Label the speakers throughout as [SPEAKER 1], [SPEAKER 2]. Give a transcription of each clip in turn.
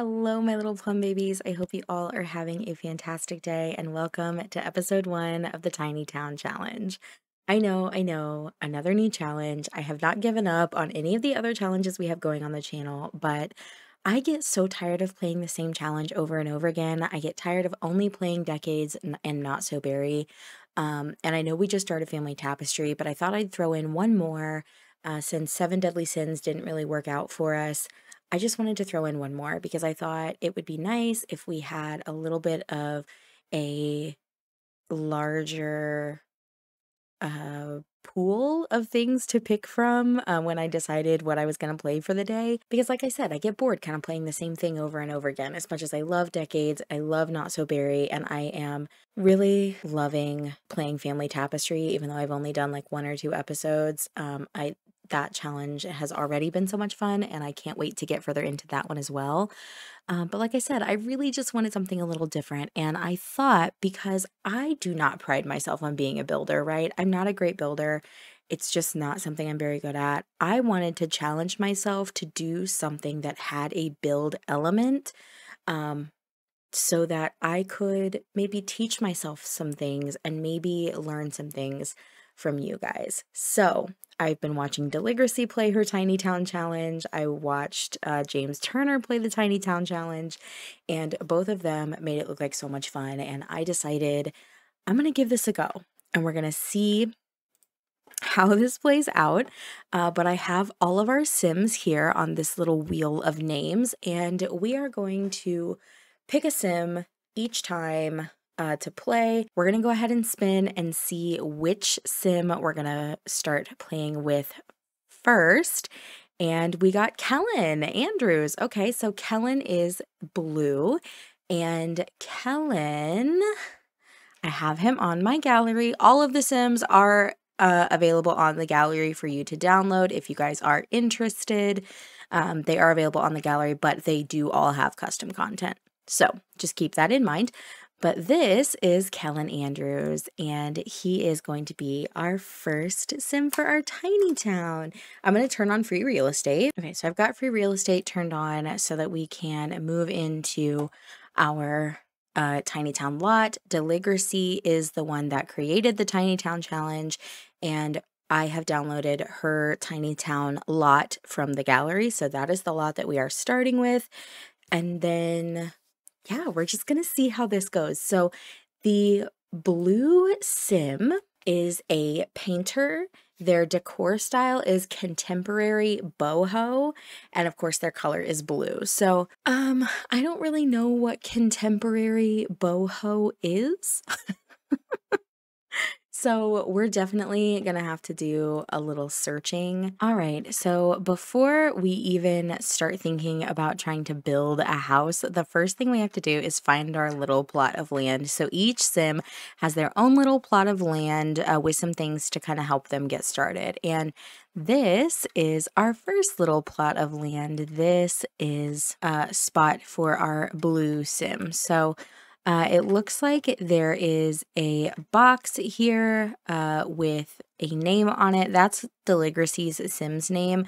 [SPEAKER 1] hello, my little plum babies. I hope you all are having a fantastic day and welcome to episode one of the Tiny Town Challenge. I know, I know, another new challenge. I have not given up on any of the other challenges we have going on the channel, but I get so tired of playing the same challenge over and over again. I get tired of only playing decades and, not so berry. Um, and I know we just started Family Tapestry, but I thought I'd throw in one more uh, since Seven Deadly Sins didn't really work out for us. I just wanted to throw in one more because I thought it would be nice if we had a little bit of a larger uh, pool of things to pick from uh, when I decided what I was going to play for the day. Because, like I said, I get bored kind of playing the same thing over and over again. As much as I love Decades, I love Not So Berry, and I am really loving playing Family Tapestry, even though I've only done like one or two episodes. Um, I that challenge has already been so much fun, and I can't wait to get further into that one as well. Um, but like I said, I really just wanted something a little different. And I thought because I do not pride myself on being a builder, right? I'm not a great builder. It's just not something I'm very good at. I wanted to challenge myself to do something that had a build element um, so that I could maybe teach myself some things and maybe learn some things from you guys. So I've been watching Deligracy play her Tiny Town Challenge. I watched uh, James Turner play the Tiny Town Challenge, and both of them made it look like so much fun. And I decided I'm going to give this a go, and we're going to see how this plays out. Uh, but I have all of our Sims here on this little wheel of names, and we are going to pick a Sim each time uh, to play. We're going to go ahead and spin and see which sim we're going to start playing with first. And we got Kellen Andrews. Okay, so Kellen is blue. And Kellen, I have him on my gallery. All of the Sims are uh, available on the gallery for you to download if you guys are interested. Um, they are available on the gallery, but they do all have custom content. So just keep that in mind. But this is Kellen Andrews, and he is going to be our first sim for our tiny town. I'm going to turn on free real estate. Okay, so I've got free real estate turned on so that we can move into our uh, tiny town lot. Deligracy is the one that created the tiny town challenge, and I have downloaded her tiny town lot from the gallery. So that is the lot that we are starting with. And then yeah, we're just going to see how this goes. So, the blue sim is a painter. Their decor style is contemporary boho, and of course their color is blue. So, um I don't really know what contemporary boho is. So, we're definitely gonna have to do a little searching. All right, so before we even start thinking about trying to build a house, the first thing we have to do is find our little plot of land. So, each sim has their own little plot of land uh, with some things to kind of help them get started. And this is our first little plot of land. This is a spot for our blue sim. So, uh, it looks like there is a box here uh, with a name on it. That's Deligracy's Sims name.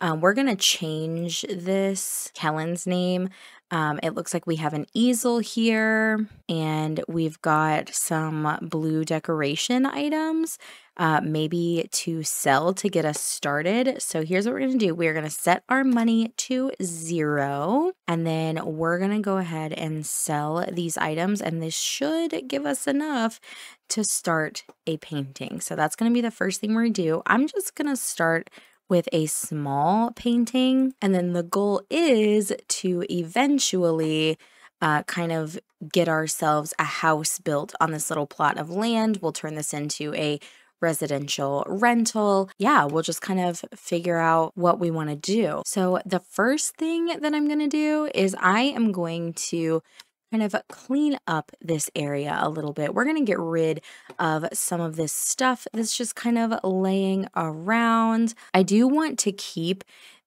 [SPEAKER 1] Um, we're going to change this Kellen's name. Um, it looks like we have an easel here and we've got some blue decoration items uh, maybe to sell to get us started. So here's what we're going to do. We're going to set our money to zero and then we're going to go ahead and sell these items and this should give us enough to start a painting. So that's going to be the first thing to do. I'm just going to start with a small painting and then the goal is to eventually uh, kind of get ourselves a house built on this little plot of land. We'll turn this into a residential rental. Yeah, we'll just kind of figure out what we want to do. So, the first thing that I'm going to do is I am going to kind of clean up this area a little bit. We're going to get rid of some of this stuff that's just kind of laying around. I do want to keep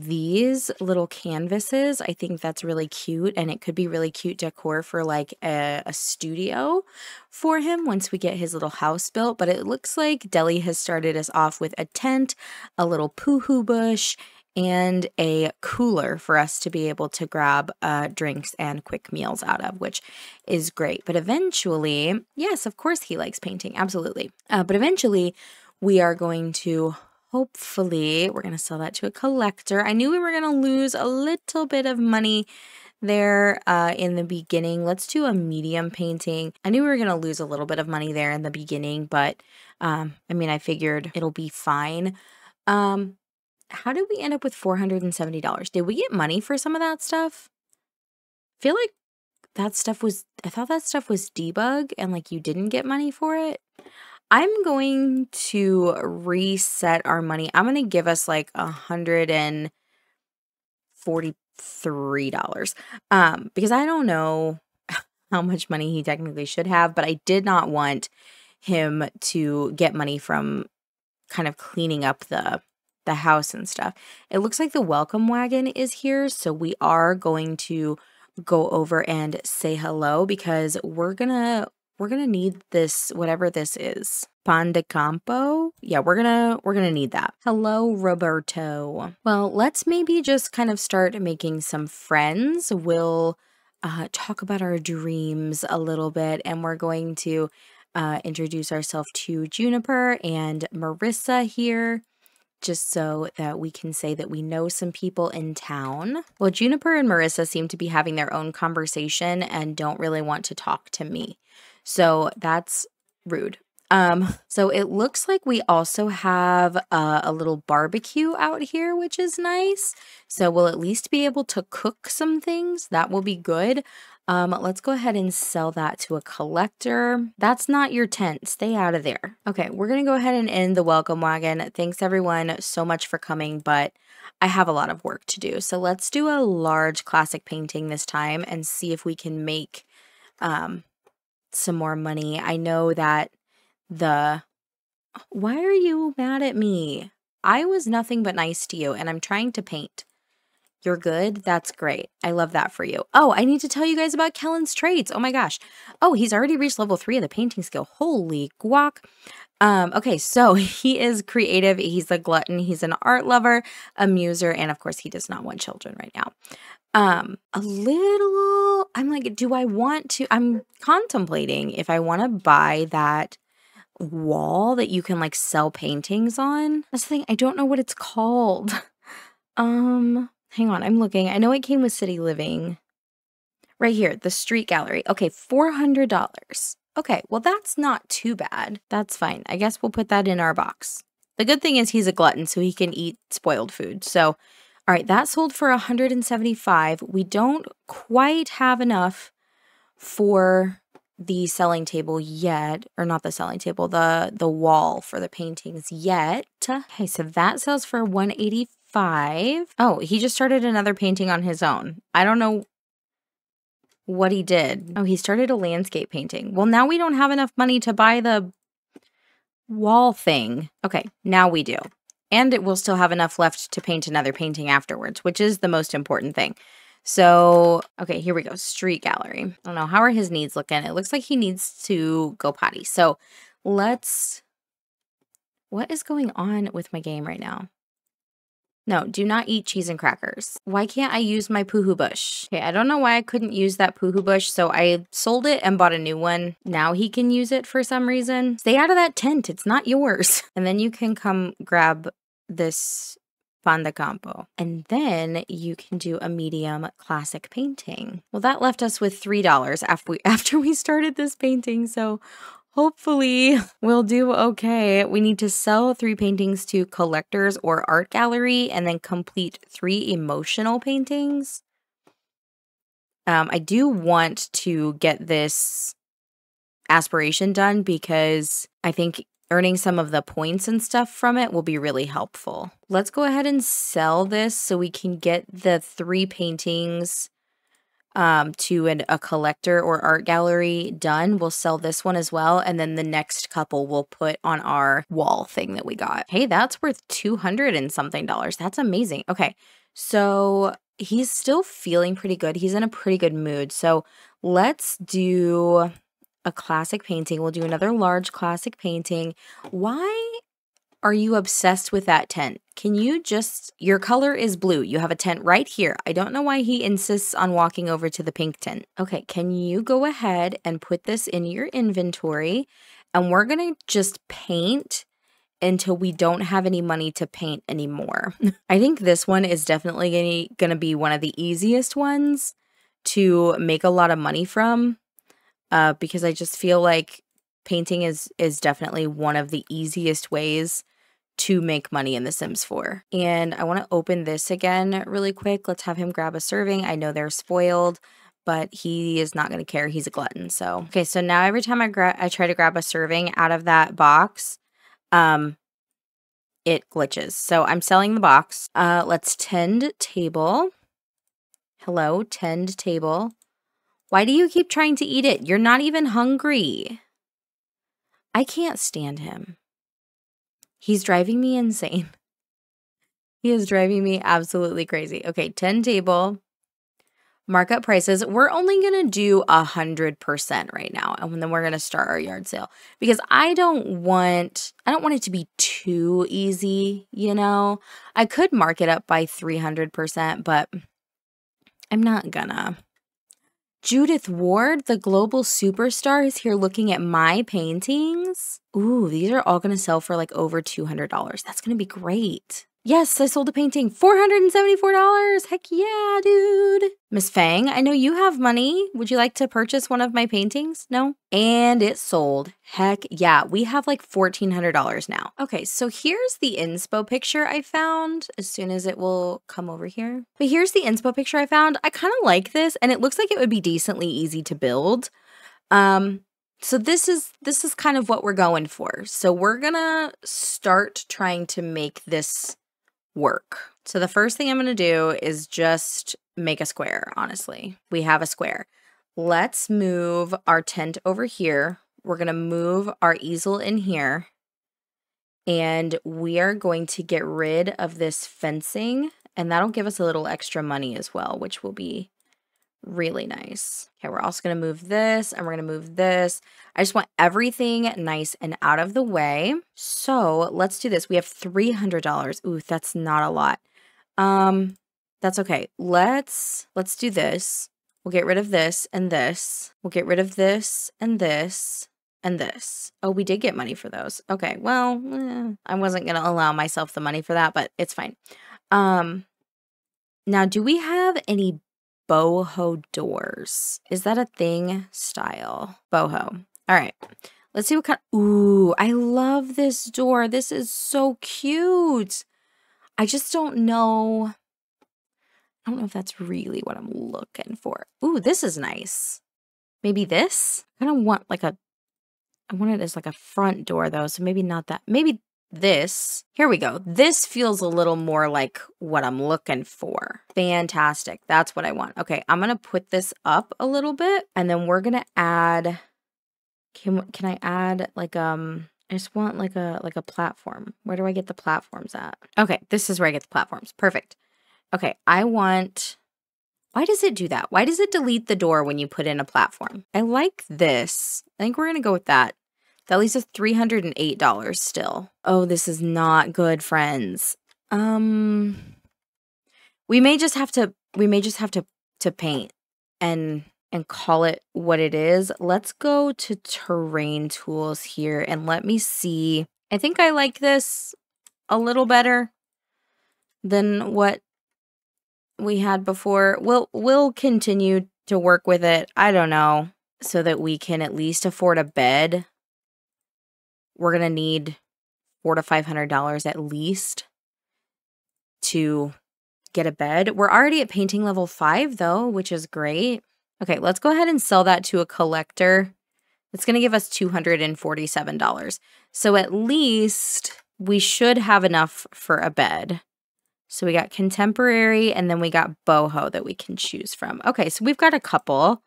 [SPEAKER 1] these little canvases. I think that's really cute and it could be really cute decor for like a, a, studio for him once we get his little house built. But it looks like Deli has started us off with a tent, a little poohoo bush, and a cooler for us to be able to grab uh, drinks and quick meals out of, which is great. But eventually, yes, of course, he likes painting, absolutely. Uh, but eventually, we are going to hopefully we're going to sell that to a collector. I knew we were going to lose a little bit of money there uh, in the beginning. Let's do a medium painting. I knew we were going to lose a little bit of money there in the beginning, but um, I mean, I figured it'll be fine. Um, how did we end up with $470? Did we get money for some of that stuff? I feel like that stuff was, I thought that stuff was debug and like you didn't get money for it. I'm going to reset our money. I'm going to give us like a hundred and forty-three dollars. Um, because I don't know how much money he technically should have, but I did not want him to get money from kind of cleaning up the the house and stuff. It looks like the welcome wagon is here, so we are going to go over and say hello because we're gonna we're gonna need this whatever this is pan de campo yeah we're gonna we're gonna need that hello roberto well let's maybe just kind of start making some friends we'll uh, talk about our dreams a little bit and we're going to uh, introduce ourselves to juniper and marissa here just so that we can say that we know some people in town. Well, Juniper and Marissa seem to be having their own conversation and don't really want to talk to me. So that's rude. Um, so it looks like we also have uh, a little barbecue out here, which is nice. So we'll at least be able to cook some things. That will be good. Um, let's go ahead and sell that to a collector. That's not your tent. Stay out of there. Okay, we're going to go ahead and end the welcome wagon. Thanks everyone so much for coming, but I have a lot of work to do. So let's do a large classic painting this time and see if we can make um, some more money. I know that the why are you mad at me? I was nothing but nice to you and I'm trying to paint. You're good? That's great. I love that for you. Oh, I need to tell you guys about Kellen's traits. Oh my gosh. Oh, he's already reached level three of the painting skill. Holy guac. Um, okay, so he is creative. He's a glutton. He's an art lover, a muser, and of course, he does not want children right now. Um, a little, I'm like, do I want to? I'm contemplating if I want to buy that wall that you can like sell paintings on. That's the thing. I don't know what it's called. Um, hang on. I'm looking. I know it came with City Living. Right here, the street gallery. Okay, $400. Okay, well, that's not too bad. That's fine. I guess we'll put that in our box. The good thing is he's a glutton, so he can eat spoiled food. So, all right, that sold for 175. We don't quite have enough for the selling table yet, or not the selling table, the the wall for the paintings yet. Okay, so that sells for 185. Oh, he just started another painting on his own. I don't know what he did. Oh, he started a landscape painting. Well, now we don't have enough money to buy the wall thing. Okay, now we do. And it will still have enough left to paint another painting afterwards, which is the most important thing. So, okay, here we go. Street gallery. I don't know. How are his needs looking? It looks like he needs to go potty. So, let's. What is going on with my game right now? No, do not eat cheese and crackers. Why can't I use my Puhu bush? Okay, I don't know why I couldn't use that Puhu bush, so I sold it and bought a new one. Now he can use it for some reason. Stay out of that tent. It's not yours. And then you can come grab this pan de campo. And then you can do a medium classic painting. Well, that left us with $3 after we, after we started this painting. So hopefully we'll do okay. We need to sell three paintings to collectors or art gallery and then complete three emotional paintings. Um, I do want to get this aspiration done because I think earning some of the points and stuff from it will be really helpful. Let's go ahead and sell this so we can get the three paintings um, to an, a collector or art gallery done. We'll sell this one as well. And then the next couple we'll put on our wall thing that we got. Hey, that's worth 200 and something dollars. That's amazing. Okay. So he's still feeling pretty good. He's in a pretty good mood. So let's do a classic painting. We'll do another large classic painting. Why are you obsessed with that tent? Can you just, your color is blue. You have a tent right here. I don't know why he insists on walking over to the pink tent. Okay, can you go ahead and put this in your inventory? And we're going to just paint until we don't have any money to paint anymore. I think this one is definitely going to be one of the easiest ones to make a lot of money from uh, because I just feel like painting is is definitely one of the easiest ways to make money in The Sims 4. And I want to open this again really quick. Let's have him grab a serving. I know they're spoiled, but he is not going to care. He's a glutton. So, okay, so now every time I gra- I try to grab a serving out of that box, um it glitches. So, I'm selling the box. Uh let's tend table. Hello, tend table. Why do you keep trying to eat it? You're not even hungry. I can't stand him. He's driving me insane. He is driving me absolutely crazy. Okay, 10 table, markup prices. We're only going to do a 100% right now. And then we're going to start our yard sale because I don't want, I don't want it to be too easy, you know? I could mark it up by 300%, but I'm not gonna. Judith Ward, the global superstar, is here looking at my paintings. Ooh, these are all going to sell for like over $200. That's going to be great. Yes, I sold a painting. $474. Heck yeah, dude. Miss Fang, I know you have money. Would you like to purchase one of my paintings? No? And it sold. Heck yeah. We have like $1,400 now. Okay, so here's the inspo picture I found as soon as it will come over here. But here's the inspo picture I found. I kind of like this and it looks like it would be decently easy to build. Um, so this is this is kind of what we're going for. So we're gonna start trying to make this work. So the first thing I'm going to do is just make a square, honestly. We have a square. Let's move our tent over here. We're going to move our easel in here. And we are going to get rid of this fencing. And that'll give us a little extra money as well, which will be really nice. Okay, we're also going to move this and we're going to move this. I just want everything nice and out of the way. So let's do this. We have $300. Ooh, that's not a lot. Um, that's okay. Let's, let's do this. We'll get rid of this and this. We'll get rid of this and this and this. Oh, we did get money for those. Okay, well, eh, I wasn't going to allow myself the money for that, but it's fine. Um, now, do we have any boho doors. Is that a thing? Style. Boho. All right. Let's see what kind. Ooh, I love this door. This is so cute. I just don't know. I don't know if that's really what I'm looking for. Ooh, this is nice. Maybe this? I don't want like a, I want it as like a front door though. So maybe not that. Maybe this, here we go. This feels a little more like what I'm looking for. Fantastic. That's what I want. Okay, I'm going to put this up a little bit and then we're going to add, can, can I add like, um, I just want like a, like a platform. Where do I get the platforms at? Okay, this is where I get the platforms. Perfect. Okay, I want, why does it do that? Why does it delete the door when you put in a platform? I like this. I think we're going to go with that. That leaves us $308 still. Oh, this is not good, friends. Um we may just have to we may just have to to paint and and call it what it is. Let's go to terrain tools here and let me see. I think I like this a little better than what we had before. We'll we'll continue to work with it. I don't know, so that we can at least afford a bed we're going to need four to five hundred dollars at least to get a bed. We're already at painting level five though, which is great. Okay, let's go ahead and sell that to a collector. It's going to give us $247. So at least we should have enough for a bed. So we got contemporary and then we got boho that we can choose from. Okay, so we've got a couple.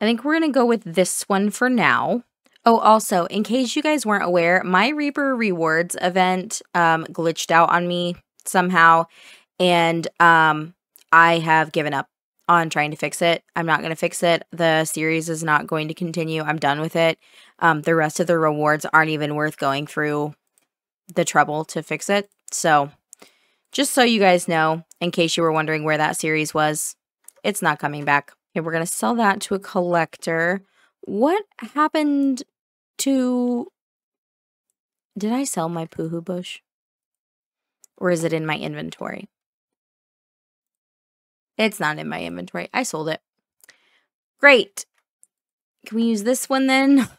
[SPEAKER 1] I think we're going to go with this one for now. Oh, also, in case you guys weren't aware, my Reaper Rewards event um, glitched out on me somehow, and um, I have given up on trying to fix it. I'm not going to fix it. The series is not going to continue. I'm done with it. Um, the rest of the rewards aren't even worth going through the trouble to fix it. So, just so you guys know, in case you were wondering where that series was, it's not coming back. Okay, we're going to sell that to a collector. What happened to. Did I sell my Poohoo bush? Or is it in my inventory? It's not in my inventory. I sold it. Great. Can we use this one then?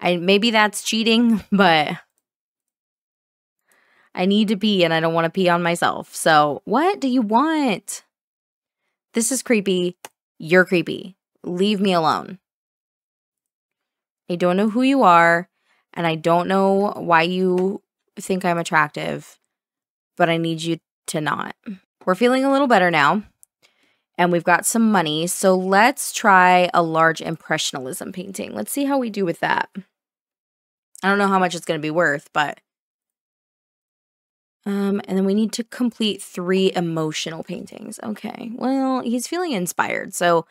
[SPEAKER 1] I maybe that's cheating, but I need to pee and I don't want to pee on myself. So, what do you want? This is creepy. You're creepy. Leave me alone. I don't know who you are and I don't know why you think I'm attractive, but I need you to not. We're feeling a little better now and we've got some money. So let's try a large impressionism painting. Let's see how we do with that. I don't know how much it's going to be worth, but um, and then we need to complete three emotional paintings. Okay, well, he's feeling inspired. So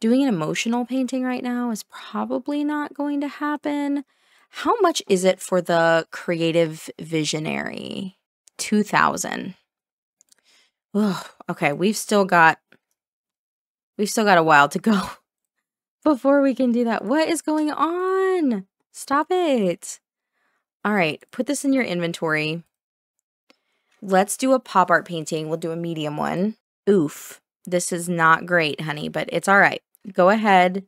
[SPEAKER 1] doing an emotional painting right now is probably not going to happen. How much is it for the creative visionary? 2000. Ugh, okay, we've still got we've still got a while to go before we can do that. What is going on? Stop it. All right, put this in your inventory. Let's do a pop art painting. We'll do a medium one. Oof. This is not great, honey, but it's all right. Go ahead.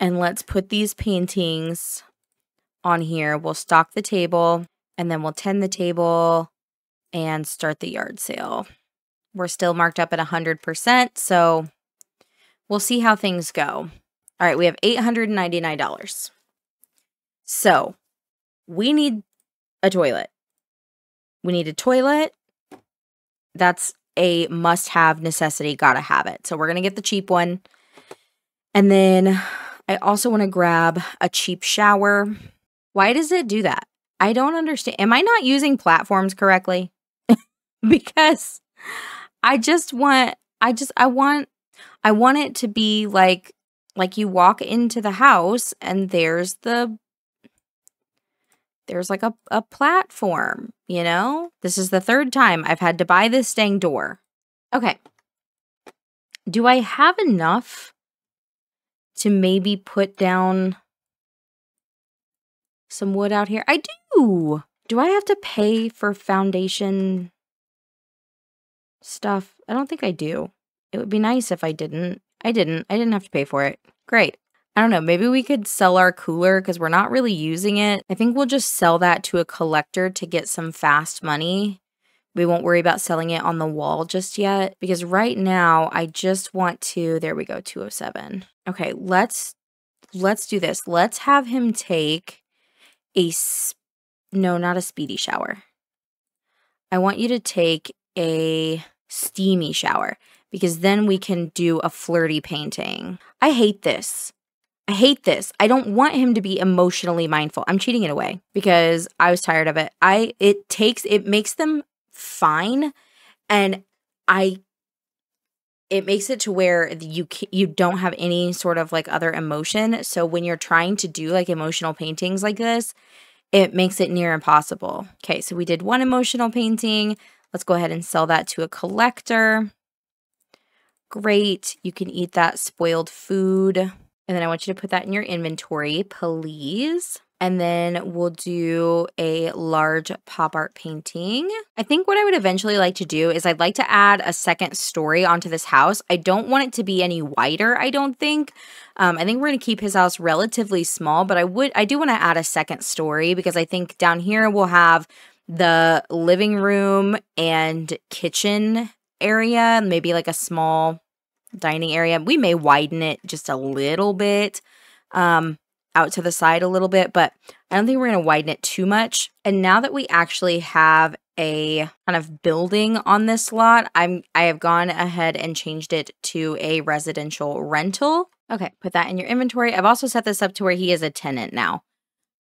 [SPEAKER 1] And let's put these paintings on here. We'll stock the table and then we'll tend the table and start the yard sale. We're still marked up at 100%, so we'll see how things go. All right, we have $899. So we need a toilet. We need a toilet. That's a must have necessity. Gotta have it. So we're to get the cheap one. And then I also want to grab a cheap shower. Why does it do that? I don't understand. Am I not using platforms correctly? because I just want I just I want I want it to be like like you walk into the house and there's the there's like a, a platform, you know? This is the third time I've had to buy this dang door. Okay. Do I have enough to maybe put down some wood out here? I do. Do I have to pay for foundation stuff? I don't think I do. It would be nice if I didn't. I didn't. I didn't have to pay for it. Great. I don't know. Maybe we could sell our cooler because we're not really using it. I think we'll just sell that to a collector to get some fast money. We won't worry about selling it on the wall just yet because right now I just want to there we go 207. Okay, let's let's do this. Let's have him take a no, not a speedy shower. I want you to take a steamy shower because then we can do a flirty painting. I hate this. I hate this. I don't want him to be emotionally mindful. I'm cheating it away because I was tired of it. I it takes it makes them fine and I it makes it to where you you don't have any sort of like other emotion. So when you're trying to do like emotional paintings like this, it makes it near impossible. Okay, so we did one emotional painting. Let's go ahead and sell that to a collector. Great. You can eat that spoiled food. And then I want you to put that in your inventory, please. And then we'll do a large pop art painting. I think what I would eventually like to do is I'd like to add a second story onto this house. I don't want it to be any wider, I don't think. Um, I think we're going to keep his house relatively small, but I would, I do want to add a second story because I think down here we'll have the living room and kitchen area, maybe like a small dining area. We may widen it just a little bit um, out to the side a little bit, but I don't think we're going to widen it too much. And now that we actually have a kind of building on this lot, I'm I have gone ahead and changed it to a residential rental. Okay, put that in your inventory. I've also set this up to where he is a tenant now.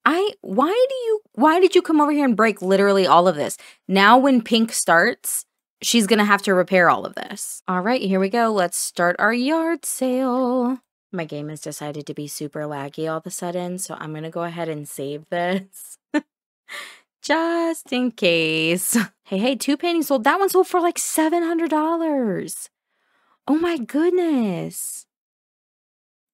[SPEAKER 1] I why do you why did you come over here and break literally all of this? Now when pink starts, she's going to have to repair all of this. All right, here we go. Let's start our yard sale. My game has decided to be super laggy all of a sudden, so I'm going to go ahead and save this. Just in case. Hey, hey, two paintings sold. That one sold for like $700. Oh my goodness.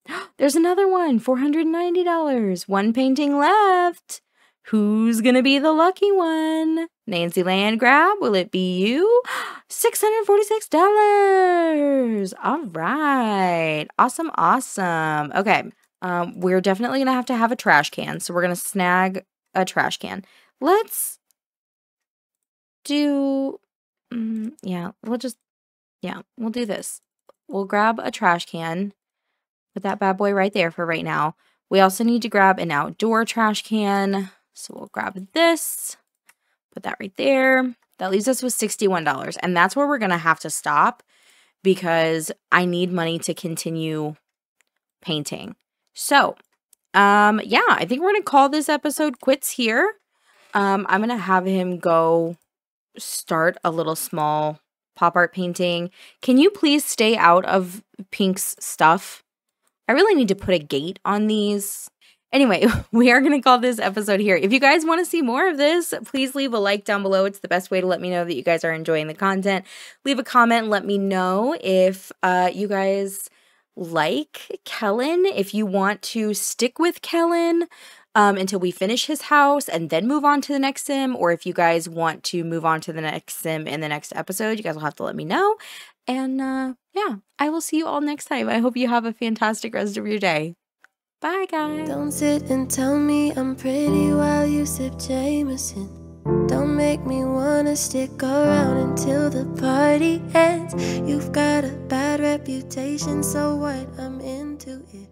[SPEAKER 1] There's another one, $490. One painting left. Who's gonna be the lucky one? Nancy Landgrab, will it be you? $646. All right. Awesome, awesome. Okay. Um, we're definitely gonna have to have a trash can. So we're gonna snag a trash can. Let's do mm, yeah, we'll just yeah, we'll do this. We'll grab a trash can. Put that bad boy right there for right now. We also need to grab an outdoor trash can. So we'll grab this, put that right there. That leaves us with $61. And that's where we're going to have to stop because I need money to continue painting. So, um, yeah, I think we're going to call this episode quits here. Um, I'm going to have him go start a little small pop art painting. Can you please stay out of Pink's stuff? I really need to put a gate on these. Anyway, we are going to call this episode here. If you guys want to see more of this, please leave a like down below. It's the best way to let me know that you guys are enjoying the content. Leave a comment. and Let me know if uh, you guys like Kellen, if you want to stick with Kellen um, until we finish his house and then move on to the next sim, or if you guys want to move on to the next sim in the next episode, you guys will have to let me know. And uh, yeah, I will see you all next time. I hope you have a fantastic rest of your day. Bye, guys.
[SPEAKER 2] Don't sit and tell me I'm pretty while you sip Jameson. Don't make me wanna stick around until the party ends. You've got a bad reputation, so what? I'm into it.